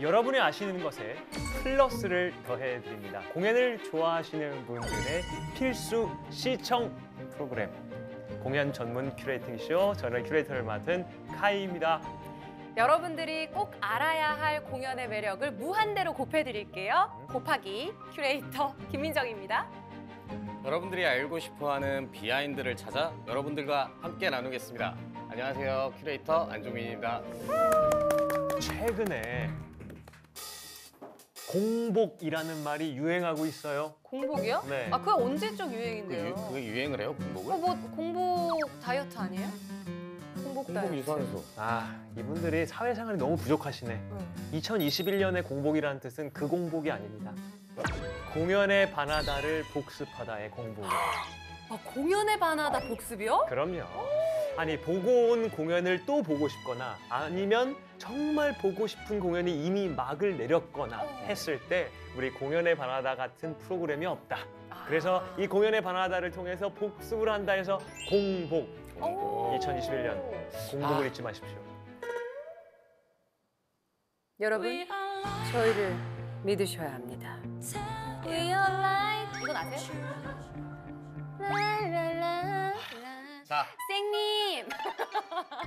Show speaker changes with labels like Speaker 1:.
Speaker 1: 여러분이 아시는 것에 플러스를 더해드립니다. 공연을 좋아하시는 분들의 필수 시청 프로그램 공연 전문 curating 쇼 저는 큐레이터를 맡은 카이입니다.
Speaker 2: 여러분들이 꼭 알아야 할 공연의 매력을 무한대로 곱해드릴게요. 곱하기 큐레이터 김민정입니다.
Speaker 3: 여러분들이 알고 싶어하는 behind를 찾아 여러분들과 함께 나누겠습니다. 안녕하세요, 큐레이터 안종민입니다.
Speaker 1: 최근에 공복이라는 말이 유행하고 있어요.
Speaker 2: 공복이요?
Speaker 1: 네.
Speaker 2: 아 그게 언제적 유행인데요?
Speaker 3: 유, 그게 유행을 해요, 공복을?
Speaker 2: 어, 뭐 공복 다이어트 아니에요? 공복
Speaker 3: 공복
Speaker 2: 다이어트.
Speaker 3: 유산소.
Speaker 1: 아 이분들이 사회생활이 너무 부족하시네.
Speaker 2: 응.
Speaker 1: 2021년의 공복이라는 뜻은 그 공복이 아닙니다. 공연에 반하다를 복습하다의 공복.
Speaker 2: 아, 공연에 반하다 복습이요?
Speaker 1: 그럼요. 아니 보고 온 공연을 또 보고 싶거나 아니면 정말 보고 싶은 공연이 이미 막을 내렸거나
Speaker 2: 어.
Speaker 1: 했을 때 우리 공연의 바나다 같은 프로그램이 없다.
Speaker 2: 아.
Speaker 1: 그래서 이 공연의 바나다를 통해서 복습을 한다 해서 공복.
Speaker 2: 오.
Speaker 1: 2021년 공복을
Speaker 3: 아.
Speaker 1: 잊지 마십시오.
Speaker 2: 여러분 저희를 믿으셔야 합니다. 이건 아세요? team.